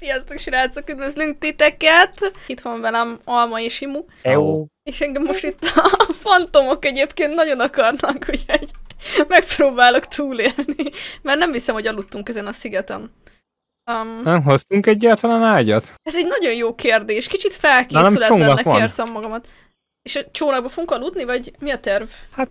Sziasztok srácok, üdvözlünk titeket! Itt van velem Alma és Imu. Jó. És engem most itt a fantomok egyébként nagyon akarnak, úgyhogy megpróbálok túlélni. Mert nem hiszem, hogy aludtunk ezen a szigeten. Um, Nem hoztunk egyáltalán ágyat? ez egy nagyon jó kérdés. Kicsit felkészületlennek van. érzem magamat. És a csónakba fogunk aludni, vagy mi a terv? Van,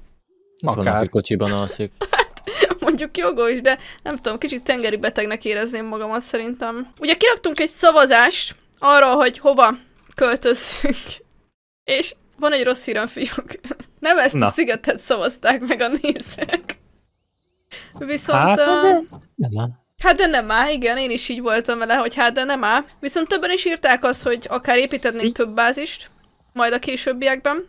Akár. aki kocsiban alszik. Mondjuk jogos, de nem tudom, kicsit tengeri betegnek érezném magamat szerintem. Ugye kiraktunk egy szavazást arra, hogy hova költözzünk. És van egy rossz hírem, fiúk. Nem ezt Na. A szigetet szavazták meg a nézők. Viszont... Hát, uh, Nem ám. hát de nem áll, igen, én is így voltam vele, hogy hát de nem áll. Viszont többen is írták azt, hogy akár építetnénk több bázist, majd a későbbiekben.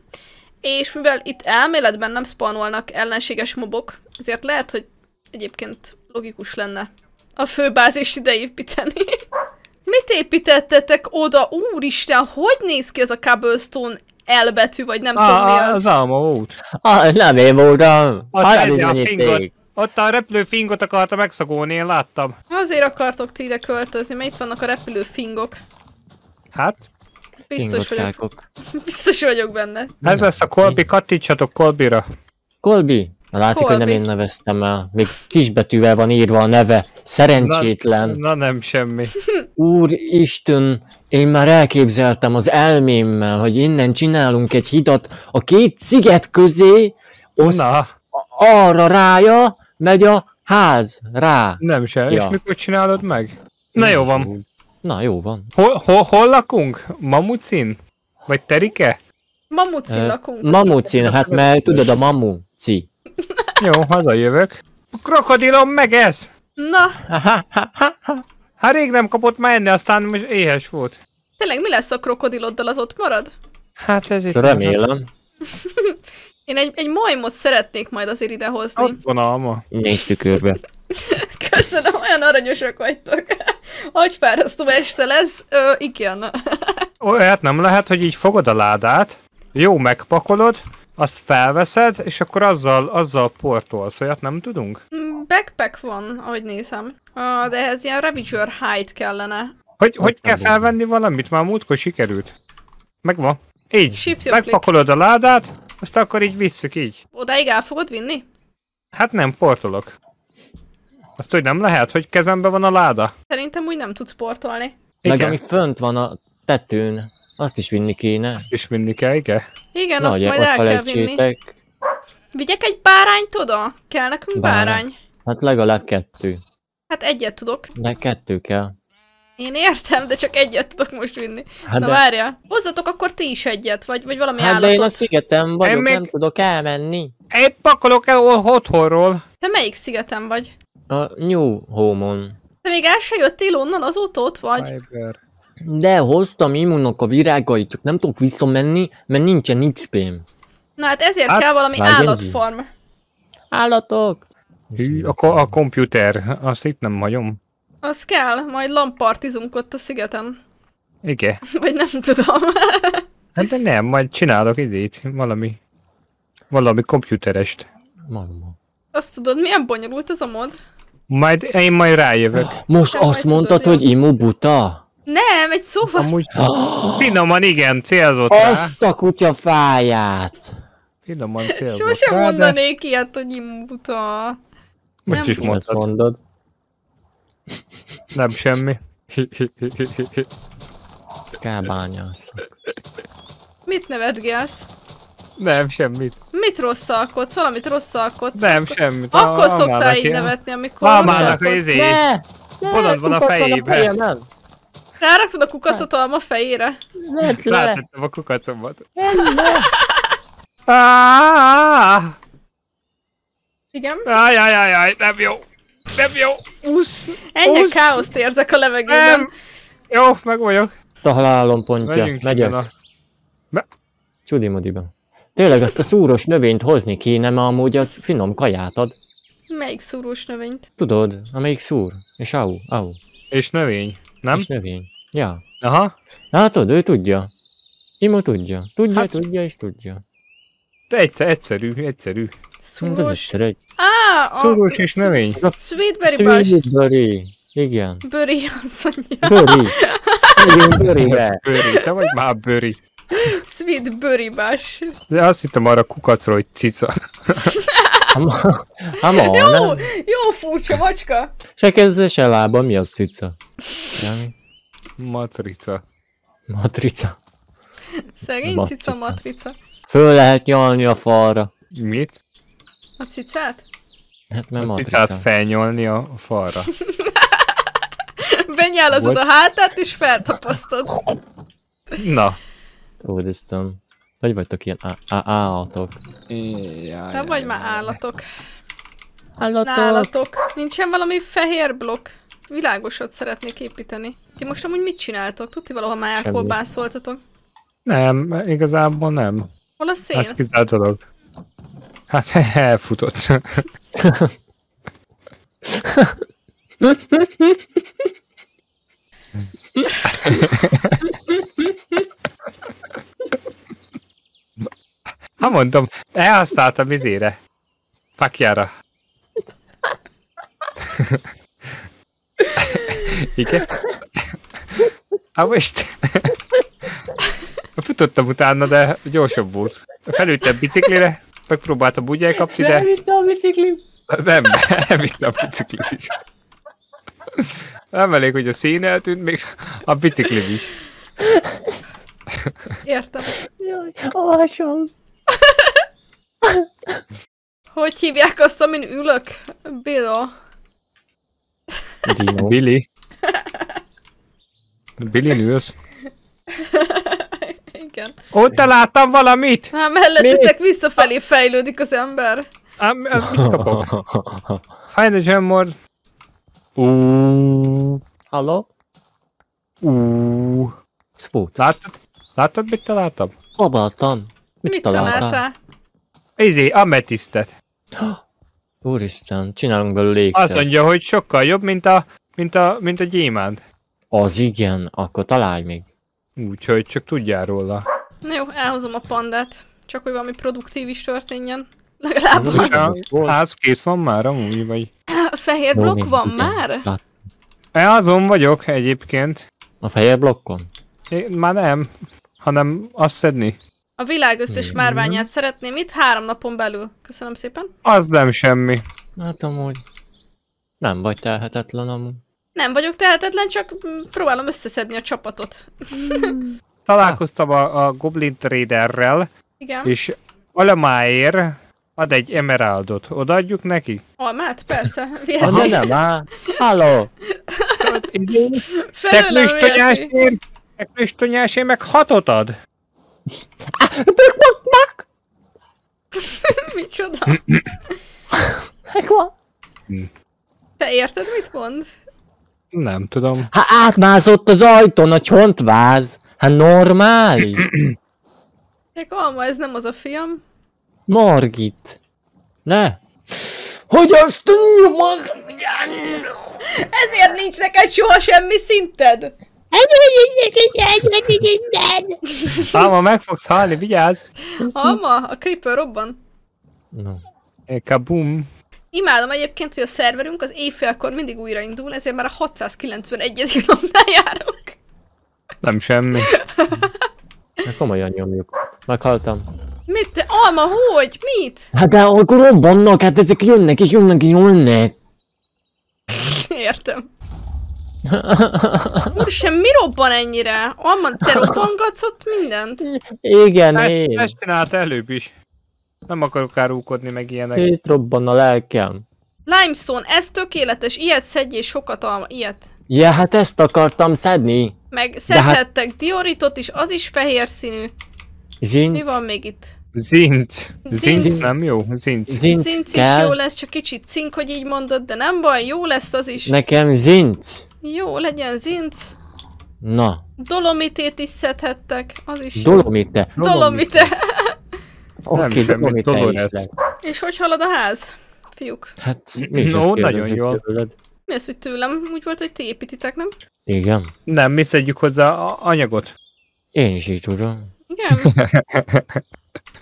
És mivel itt elméletben nem spawnolnak ellenséges mobok, ezért lehet, hogy egyébként logikus lenne a főbázis ide építeni. Mit építettetek oda? Úristen, hogy néz ki ez a cobblestone elbetű, vagy nem tudom mi ah, az? az Alma út. Ah, nem én voltam. Ott a fingot. bizonyíték. Ott a repülő fingot akarta megszagolni, én láttam. Azért akartok ti ide költözni, mert itt vannak a repülő fingok. Hát, Biztos vagyok, biztos vagyok benne. ez lesz a Kolbi, kattintsatok Kolbira. Kolbi? Na látszik, hogy nem én neveztem el. Még kisbetűvel van írva a neve. Szerencsétlen. Na nem semmi. Úristen, én már elképzeltem az elmémmel, hogy innen csinálunk egy hidat a két sziget közé, az Na, arra rája megy a ház rá. nem sem. Ja. És mikor csinálod meg? Na jó van. Na jó van. Hol, hol, hol lakunk? Mamucin? Vagy Terike? Mamucin lakunk. Mamucin, hát mert tudod a mamuci. Jó, hazajövök. Krokodilom meg ez! Na, Hát rég nem kapott már enni, aztán most éhes volt. tényleg mi lesz a krokodiloddal, az ott marad? Hát ez itt... Remélem. Én egy, egy majmot szeretnék majd azért idehozni. Ott van Alma. Nézd tükörbe. Köszönöm, olyan aranyosak vagytok. Agyfárasztó este lesz. Ö, igen. Olyat nem lehet, hogy így fogod a ládát, jó megpakolod, azt felveszed, és akkor azzal, azzal portolsz. Olyat nem tudunk? Mm, Backpack van, ahogy nézem. Uh, de ehhez ilyen Ravager hide kellene. Hogy, hogy kell felvenni valamit? Már múltkor sikerült. Megvan. Így. Shift Megpakolod a ládát, azt akkor így visszük így. Odáig el fogod vinni? Hát nem, portolok. Azt hogy nem lehet, hogy kezembe van a láda? Szerintem úgy nem tudsz sportolni. Meg Igen. ami fönt van a tetőn, azt is vinni kéne. Azt is vinni kell, igen? Igen, Na, azt ugye, majd ott el kell vinni. Vigyek egy bárányt oda? Kell nekünk bárány? Bárány. Hát legalább kettő. Hát egyet tudok. De kettő kell. Én értem, de csak egyet tudok most vinni. Hát Na de, várjál, hozzatok akkor ti is egyet, vagy, vagy valami hát de én a állatot. szigeten vagyok, Én még- nem tudok elmenni. Épp pakolok el otthonról. Te melyik szigeten vagy? A New Home-on. Te még el se jöttél onnan, azóta ott vagy? Fiber. De hoztam immunnak a virágait, csak nem tudok visszamenni, mert nincsen XP-m. Na hát ezért Hát, kell valami állatfarm. Állatok! Hű, A, ko- a komputer, azt itt nem hagyom. Az kell, majd lampartizunk ott a szigeten. Igen. Vagy nem tudom. Hát de nem, majd csinálok izét, valami, valami komputerest. Magma. Azt tudod, milyen bonyolult ez a mod? Majd én majd rájövök. Most Te azt majd mondtad, tudod, hogy imu buta? Nem, egy szóval. Amúgy finoman igen, célzott rá. Azt a kutya fáját! Finoman célzott Sosem rá, de mondanék ilyet, hogy imbuta. most nem is mondtad. mondod. Nem semmi. Kábányászok. Mit nevetgélsz? Nem, semmit. Mit rosszalkodsz? Valamit rosszalkodsz? Nem, semmit. Akkor A- szoktál így nevetni, amikor Almának a rosszalkodsz. izé. Ne! Ne! Odad van a kukac fejébe. fejemen. Ráraktad a kukacot alma fejére? Vedd le! Rátettem a kukacomat. Ah! Igen? Ajajajaj, nem jó. Nem jó. Usz. Ennyi Usz. káoszt érzek a levegőben. Nem. Jó, meg vagyok. A halálom pontja. Megyünk Megyek. a... Csudimodiban. Tényleg azt a szúros növényt hozni kéne, mert amúgy az finom kaját ad. Melyik szúrós növényt? Tudod, amelyik szúr. És au, au. És növény, nem? És növény. Ja. Aha. Látod, ő tudja. Imo tudja. Tudja, Hát- tudja és tudja. De egyszer, egyszerű, egyszerű. Hát az egyszer egy Á, a... Szúrós és növény. Sweetberry bush. Sweetberry. Igen. Böri azt mondja. Böri. Megyünk Böribe. Bőri, te vagy már bőri. Sweet böribás. De azt hittem arra kukacról, hogy cica. Hama, Jó, nem? jó furcsa macska. Se kezdve se lába, mi az cica? Nem? Matrica. Matrica. Szegény Matrica. cica matrica. Föl lehet nyalni a falra. Mit? A cicát? Hát nem A matrica. cicát felnyolni a falra. Benyálazod a hátát és feltapasztod. Na. Úristen. Hogy vagytok ilyen á- á- állatok? Te vagy már állatok. Állatok! Nálatok. Nincsen valami fehér blokk? Világosat szeretnék építeni. Ti most amúgy mit csináltok? Tudti valahol már elkolbászoltatok? Nem, igazából nem. Hol a szél? Ez kizárt dolog. Hát elfutott. Ha mondom, elhasználtam izére. Pakjára. Igen. Hát most... Futottam utána, de gyorsabb volt. Felültem biciklire, megpróbáltam úgy elkapni, de Elvitte a biciklim! nem, elvittem a biciklit is. Nem elég, hogy a szín eltűnt, még a biciklim is. Értem. Jaj, alhasom! Hogy hívják azt, amin ülök? Bill. Dino. Billy. Billy ülsz. Igen. Ott találtam valamit! Hát mellettetek visszafelé fejlődik az ember. Ám, mit kapok? Find a gemmor. Uuuuh. Halló? Uuuuh. Sput. Láttad? Láttad, mit találtam? Abáltam. Mit, Mit találtál? találtál? Izé, ametisztet. Úristen, csinálunk belőle Azt ékszert. mondja, hogy sokkal jobb, mint a, mint a, mint a gyémánt. Az igen, akkor találj még. Úgyhogy csak tudjál róla. Na jó, elhozom a pandát. Csak hogy valami produktív is történjen. Legalább Az az. ház kész van már amúgy, vagy? Fehér blokk van igen. már? Lát- E, azon vagyok egyébként. A fehér blokkon? Én már nem, hanem azt szedni. A világ összes Mhm. márványát szeretném itt három napon belül. Köszönöm szépen. Az nem semmi. Hát amúgy. Nem vagy telhetetlen amúgy. Nem vagyok tehetetlen, csak próbálom összeszedni a csapatot. Találkoztam a, a Goblin Traderrel, Igen. és valamáért ad egy emeraldot. Odaadjuk neki? Almát? Persze. Az nem, á? Halló? Felőlem Teknős viheti. tonyásért, teknős tonyásért meg hatot ad. Micsoda? Megvan. Te érted, mit mond? Nem tudom. Hát átmászott az ajtón a csontváz. Hát normális.Ják, Alma, ez nem az a fiam. Margit. Ne. Hogy azt nyomod? Ezért nincs neked soha semmi szinted. Alma, meg fogsz halni, vigyázz! Alma, a creeper robban. No. Kabum. Imádom egyébként, hogy a szerverünk az éjfélkor mindig újraindul, ezért már a 691. napnál járunk. Nem semmi. Hát komolyan nyomjuk. Meghaltam. Mit? Te, Alma, hogy? Mit? Hát de akkor robbannak, hát ezek jönnek és jönnek és jönnek. Értem. Úristen, mi robban ennyire? Alma, te robbangatsz ott mindent? Igen, Ezt, én. ezt csinált előbb is. Nem akarok árulkodni meg ilyenek. Szétrobban a lelkem. Limestone, ez tökéletes, ilyet szedjél sokat, Alma, ilyet. Ja, hát ezt akartam szedni. Meg hát- szedhettek dioritot is, az is fehér színű. Mi Zinc. van még itt? Zinc. Zinc Zinc. nem jó? Zinc. Zinc Zinc is kell. jó lesz, csak kicsit cink, hogy így mondod, de nem baj, jó lesz az is. Nekem zinc. Jó, legyen zinc. Na, Dolomitét is szedhettek, az is jó. dolomite. Dolomite. Nem Oké, semmi, is Dolores. lesz. És hogy halad a ház? Fiúk. Hát mi is No, ezt nagyon jól. tőled. Mi az, hogy tőlem? Úgy volt, hogy ti építitek, nem? Igen. Nem, mi szedjük hozzá a anyagot. Én is így tudom. Igen.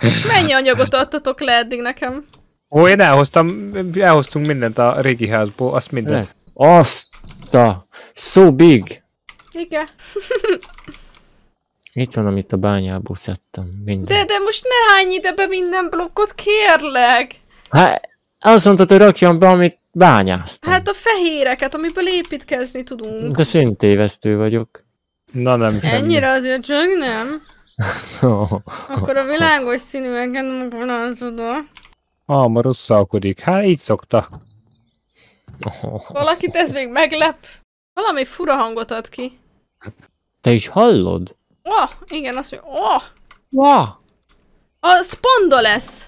És mennyi anyagot adtatok le eddig nekem? Ó, én elhoztam, elhoztunk mindent a régi házból, azt mindent. Le. Azt Ta. So big. Igen. Itt van, amit a bányából szedtem. Minden. De, de most ne hány ide be minden blokkot, kérlek! Hát, azt mondtad, hogy rakjam be, amit bányáztam. Hát a fehéreket, amiből építkezni tudunk. De szintévesztő vagyok. Na nem. semmi. Ennyire azért csak nem. Akkor a világos színűeket nem akarod Ah, ma rosszalkodik. Hát így szokta. Valakit ez még meglep. Valami fura hangot ad ki. Te is hallod? Oh, igen, azt mondja, oh, Wow. a Sponda lesz.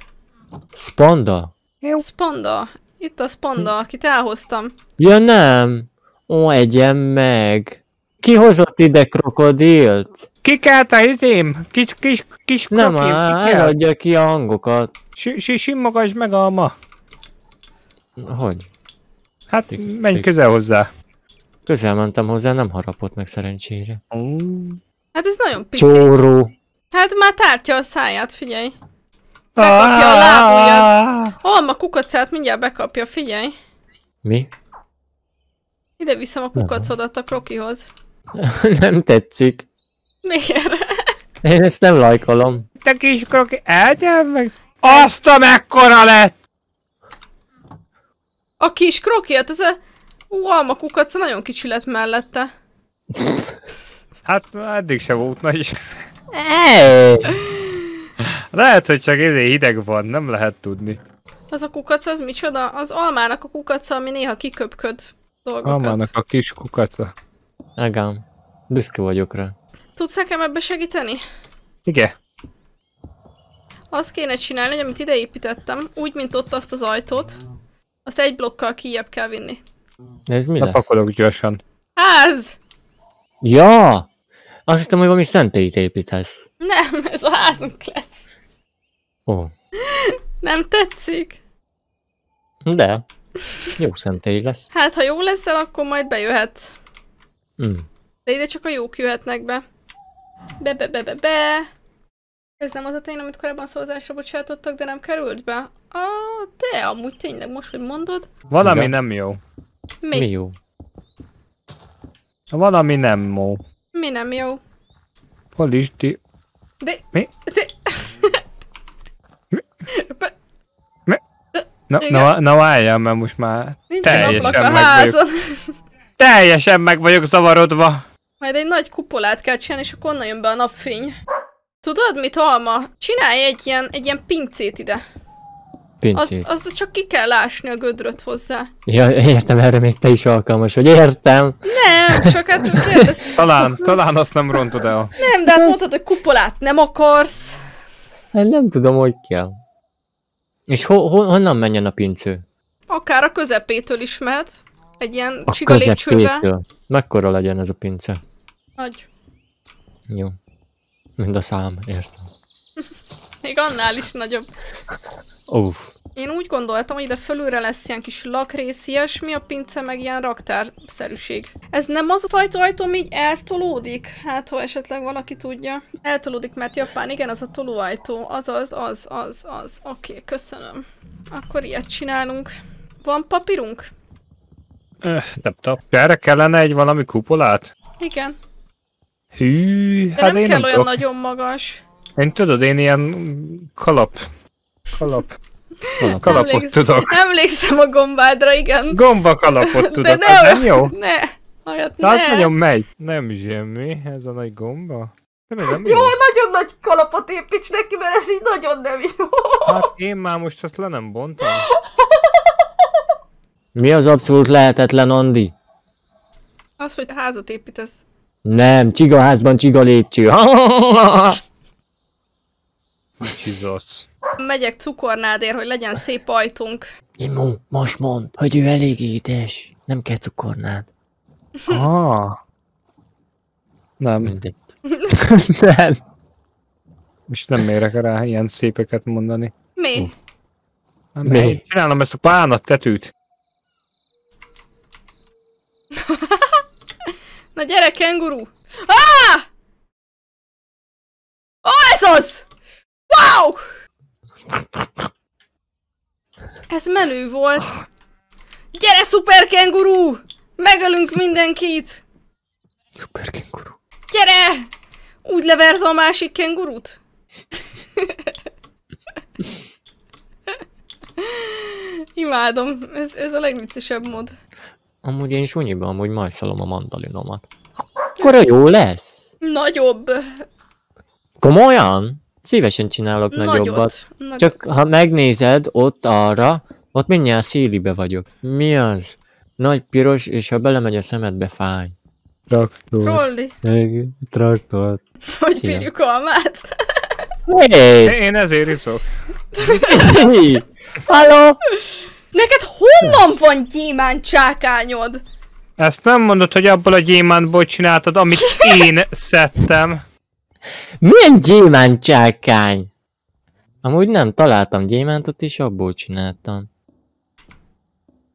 Spanda? Sponda. Itt a Sponda, akit elhoztam. Ja nem. Ó, egyen meg. Ki hozott ide krokodilt? Kikelt a izém? Kis, kis, kis Nem eladja ki a hangokat. Si- si- Simogasd meg a ma. Hogy? Hát menj közel hozzá. Közel mentem hozzá, nem harapott meg szerencsére. Hát ez nagyon pici. Csóró. Hát már tártja a száját, figyelj. Bekapja a lábujjat. Alma kukacát mindjárt bekapja, figyelj. Mi? Ide viszem a kukacodat a krokihoz. nem tetszik. Miért? Én ezt nem lajkolom. Te kis kroki, elgyel meg. Azt a mekkora lett! A kis kroki, hát ez a... Ú, alma kukaca nagyon kicsi lett mellette. Hát eddig se volt nagy. Ej! Lehet, hogy csak ezért hideg van, nem lehet tudni. Az a kukaca, az micsoda? Az almának a kukaca, ami néha kiköpköd dolgokat. Almának a kis kukaca. Egám. Büszke vagyok rá. Tudsz nekem ebbe segíteni? Igen. Azt kéne csinálni, hogy amit ide építettem, úgy, mint ott azt az ajtót, azt egy blokkal kijebb kell vinni. Ez mi lesz? Lepakolok gyorsan. Ház! Ja! Azt hittem, hogy valami szentélyt építesz. Nem, ez a házunk lesz. Ó. Nem tetszik? De. Jó szentély lesz. Hát, ha jó leszel, akkor majd bejöhet. Mm. De ide csak a jók jöhetnek be. Be, be, be, be, be. Ez nem az a tény, amit korábban szavazásra bocsátottak, de nem került be? Ah, de amúgy tényleg most, hogy mondod. Valami Igen. nem jó. Mi? Mi jó? Valami nem jó. Mi nem jó? Hol is ti... De... Mi? De... Na, Igen. na, na várjál, mert most már Nincs Teljesen meg vagyok. teljesen meg vagyok zavarodva. Majd egy nagy kupolát kell csinálni, és akkor onnan jön be a napfény. Tudod mit, Alma? Csinálj egy ilyen, egy ilyen pincét ide. Az, Pincét. az csak ki kell ásni a gödröt hozzá. Ja, értem, erre még te is alkalmas vagy. Értem. Nem, csak hát kérdez... Talán, talán azt nem rontod el. Nem, de hát mondtad, hogy kupolát nem akarsz. Hát nem tudom, hogy kell. És ho- ho- honnan menjen a pincő? Akár a közepétől is mehet. Egy ilyen A csiga közepétől. Mekkora legyen ez a pince? Nagy. Jó. Mind a szám, értem. Még annál is nagyobb. Uff. Én úgy gondoltam, hogy ide fölülre lesz ilyen kis lakrész, ilyesmi, a pince meg ilyen raktárszerűség. Ez nem az a fajta ajtó, ami így eltolódik? Hát, ha esetleg valaki tudja. Eltolódik, mert Japán, igen, az a tolóajtó. Az, az, az, az, az. Oké, okay, köszönöm. Akkor ilyet csinálunk. Van papírunk? Öh, Nem tudom. Erre kellene egy valami kupolát? Igen. Hű, De hát nem én kell nem olyan tudok. nagyon magas. Én tudod, én ilyen kalap. Kalap. Kalap. Kalapot Emléksz- tudok. Emlékszem a gombádra, igen. Gomba kalapot De tudok. nem, Az nem jó? Ne! Olyat De az ne! nagyon megy. Nem zsemmi, ez a nagy gomba. De még nem jó. Jó, nagyon nagy kalapot építs neki, mert ez így nagyon nem jó. Hát én már most azt le nem bontam. Mi az abszolút lehetetlen, Andi? Az, hogy házat építesz. Nem, csigaházban csiga lépcső. Jesus. Megyek cukornádért, hogy legyen szép ajtónk. Imu, most mond, hogy ő elég édes. Nem kell cukornád. Ah. Nem, Mindegy. nem. és nem mérek rá ilyen szépeket mondani. Mi? Nem, Mi? én Csinálom ezt a pánat tetűt. Na gyere, kenguru! Ah! Ó, ez az! Wow! Ez menő volt. Gyere, szuper kenguru! Megölünk mindenkit! Szuper kenguru. Gyere! Úgy leverte a másik kengurut? Imádom, ez, ez a legviccesebb mód. Amúgy én sunyiban amúgy majszolom a mandalinomat. Akkor jó lesz. Nagyobb. Komolyan? Szívesen csinálok nagyobbat. Nagyot. Nagyot. Csak ha megnézed ott arra, ott mindjárt szélibe vagyok. Mi az? Nagy piros, és ha belemegy a szemedbe, fáj. Traktor. Trolli. Traktor. Hogy Szia. bírjuk almát? Hey! Én ezért iszok. Halló! Neked honnan van gyémánt csákányod? Ezt nem mondod, hogy abból a gyémántból csináltad, amit én szedtem. Milyen gyémántcsákány? Amúgy nem, találtam gyémántot, és abból csináltam.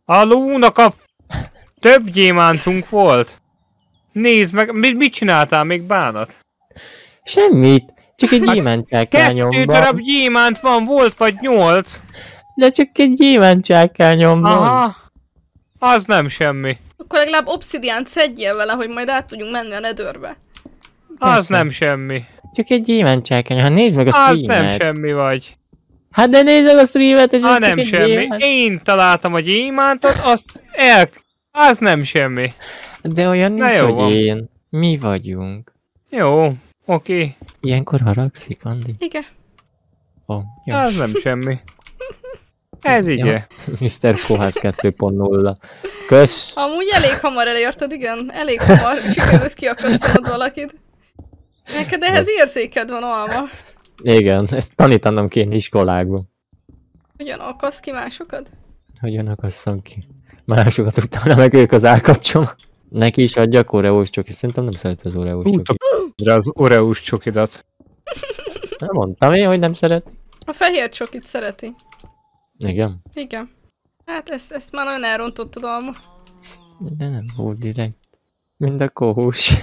A lúnak a több gyémántunk volt. Nézd meg, mit, mit csináltál még bánat? Semmit, csak egy Hát, gyémántcsákányom Kettő van. darab gyémánt van, volt vagy nyolc. De csak egy gyémántcsákányom van. Aha. Az nem semmi. Akkor legalább obszidiánt szedjél vele, hogy majd át tudjunk menni a nedőrbe. Az Persze. nem semmi. Csak egy gyémántcsákány. Ha nézd meg a Az nem streamet. semmi vagy. Hát de nézd meg a streamet, és Ha az nem semmi. gyémánt. Én találtam a gyémántot, azt el... Az nem semmi. De olyan Na nincs, jó hogy van. én. Mi vagyunk. Jó, oké. Ilyenkor haragszik, Andi? Igen. Ó, jó. Az nem semmi. Ez így. Mr. Kohász 2.0. Kösz. Amúgy elég hamar elérted, igen. Elég hamar sikerült kiakasztanod valakit. Neked ehhez érzéked van, Alma. Igen, ezt tanítanom kéne iskolákban. Hogyan akasz ki másokat? Hogyan akasszam ki. Másokat utána meg ők az állkapcsom. Neki is adjak oreós csoki. Szerintem nem szeret az oreós csoki. Útra az Oreus csokidat. Nem mondtam én, hogy nem szeret. A fehér csokit szereti. Igen. Igen. Hát ezt, ezt már nagyon elrontottad, Alma. De nem volt direkt. Mind a kohús.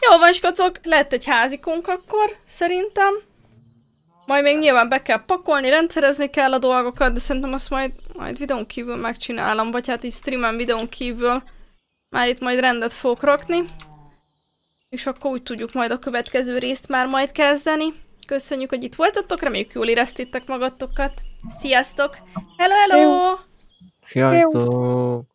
Jó van, skacok, lett egy házikunk akkor, szerintem. Majd még nyilván be kell pakolni, rendszerezni kell a dolgokat, de szerintem azt majd, majd videón kívül megcsinálom, vagy hát így streamen videón kívül. Már itt majd rendet fogok rakni. És akkor úgy tudjuk majd a következő részt már majd kezdeni. Köszönjük, hogy itt voltatok, reméljük jól éreztétek magatokat. Sziasztok! Hello, hello! Sziasztok!